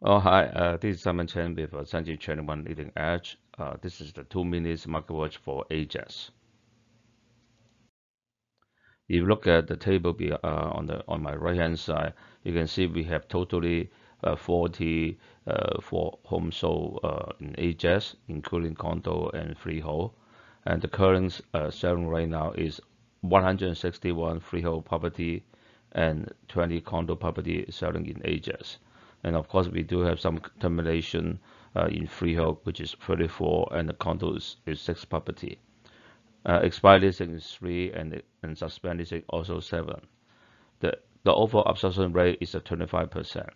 Oh, hi. Uh, this is Simon Chan with uh, Trading One Leading Edge. Uh, this is the two minutes market watch for Ajax. If you look at the table be, uh, on the on my right hand side, you can see we have totally uh, 40 uh, for home sold uh, in Ajax, including condo and freehold. And the current selling right now is 161 freehold property and 20 condo property selling in Ajax. And of course, we do have some termination uh, in freehold, which is 34, and the condo is, is 6 property. Uh, expired listing is 3, and, and suspended listing also 7. The, the overall absorption rate is at 25%.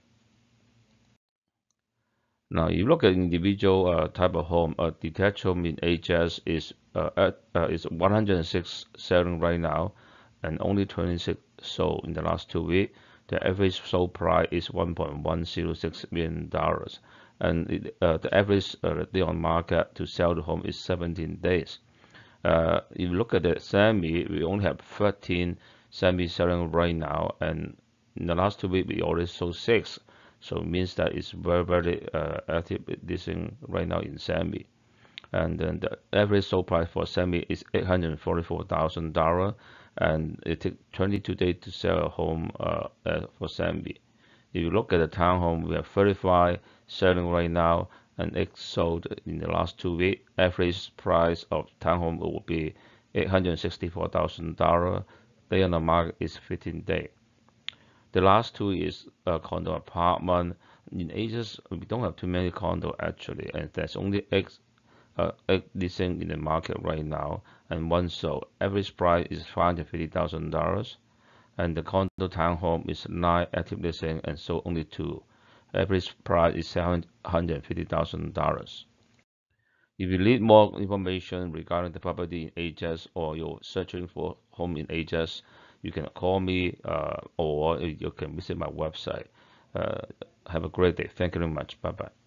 Now, you look at individual uh, type of home, a detached home in HS is uh, at, uh, is 106 selling right now, and only 26 sold in the last two weeks the average sold price is $1.106 million. And it, uh, the average uh, day on market to sell the home is 17 days. Uh, if you look at the semi, we only have 13 semi selling right now. And in the last two weeks, we already sold six. So it means that it's very, very uh, active listing right now in semi. And then the average sold price for semi is $844,000 and it takes 22 days to sell a home uh, uh, for Sambi. If you look at the townhome, we have 35 selling right now, and it sold in the last two weeks. Average price of townhome will be $864,000. Day on the market is 15 days. The last two is a condo apartment. In Ajax, we don't have too many condo actually, and there's only eight uh, listing in the market right now, and one sold. Average price is $550,000, and the condo townhome is nine active listing and sold only two. Average price is $750,000. If you need more information regarding the property in Ajax or you're searching for home in Ajax, you can call me uh, or you can visit my website. Uh, have a great day. Thank you very much. Bye bye.